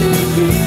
you.